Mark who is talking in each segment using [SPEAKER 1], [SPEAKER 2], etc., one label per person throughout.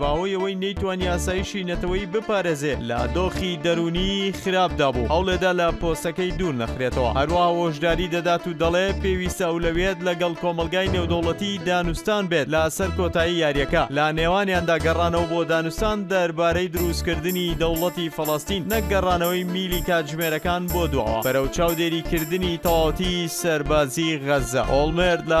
[SPEAKER 1] بەهۆی ئەوەی نەیتوانی ئاسایشی نەتەوەیی بپارێزێ لە دۆخی دەروونی خراپدا بوو هەوڵێدا لە پۆستەکەی دوور نەخرێتەوە هەروەها هۆشداری دەدات و دەڵێ پێویستە ئەولەویەت لەگەڵ کۆمەڵگای نێودەوڵەتی دانوستان بێت لە سەر کۆتایی یاریەکە لە نێوانیاندا گەڕانەوە بۆ دانوستان دەربارەی دروستکردنی دەوڵەتی فەڵەستین نەک گەڕانەوەی میلی کاتژمێرەکان بۆ دواوە بەرەو چاودێریکردنی تەواوەتی سەربازی غەززە ئۆڵمێرت لە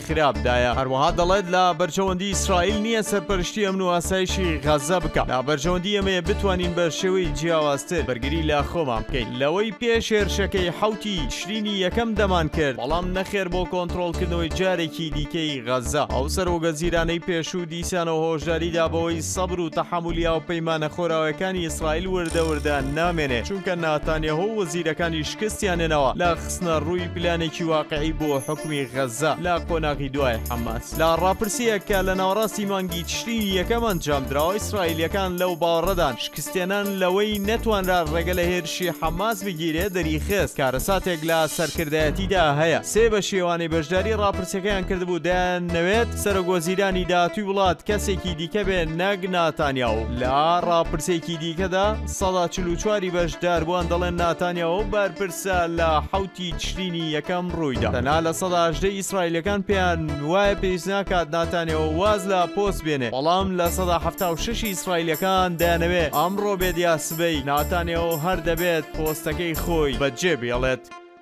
[SPEAKER 1] خراپ دایە هەروەها دەڵێت لە بەرژەوەندی ئیسرائیل نییە سەرپەرشتی ئەمن و ئاسایشی غەزە بکە لە بەرژەوەندی ئەمەیە بتوانین بە شێوەی جیاوازتر بەرگری لە خۆمان بکەین لەوەی پێش هێرشەکەی حوتی تشرینی یەکەم دەمان کرد بەڵام نەخێر بۆ کۆنترۆڵکردنەوەی جارێکی دیکەی غەزە ئەو سەرۆگەزیرانەی پێشوو دیسانەوە هۆشداری دا بەوەی سەبر و تەحەمولی ئەو پەیمانە خۆراوەکانی ئیسرائیل وردە وردە نامێنێ چونکە ناتانیاهۆ و وەزیرەکانی شکستیانێنەوە لە خستنە ڕووی پلانێکی واقعی بۆ حکومی غەزە لە قۆناغی دوای حەماس لە ڕاپرسیەک کە لە ناوەڕاستی مانگی تشرینی یەکەم ئەنجامدراوە ئیسرائیلەکان لەو باوەڕەدان شکستێنان لەوەی نەتوانرا ڕێگە لە هێرشی حەماس بگیرێ دەریخست کارەساتێک لە سەرکردایەتیدا هەیە سێ بەشیەوانی بەشداری ڕاپرسەکەیان کردبوو دەیان نەوێت سەرۆک وەزیرانی داهاتوی وڵات کەسێکی دیکە بێ نەک ناتانیا و لە ڕاپرسێکی دیکەدا سەدا چل و چواری بەشداربووان دەڵێن ناتانیا و بەرپرس سە لە حەوت ی تشرینی یەکەم ڕوویدا. تەنها لە سەدا هەژدە ی ئیسرائیلیەکان پێیان وایە پێویست ناکات ناتانیاهۆ واز لە پۆست بێنێت، بەڵام لە سەدا حەفتا و شەش ی ئیسرائیلیەکان دەیانەوێت ئەمڕۆ بێت یا سبەی ناتانیاهۆ هەر دەبێت پۆستەکەی خۆی بە جێ بێڵێت.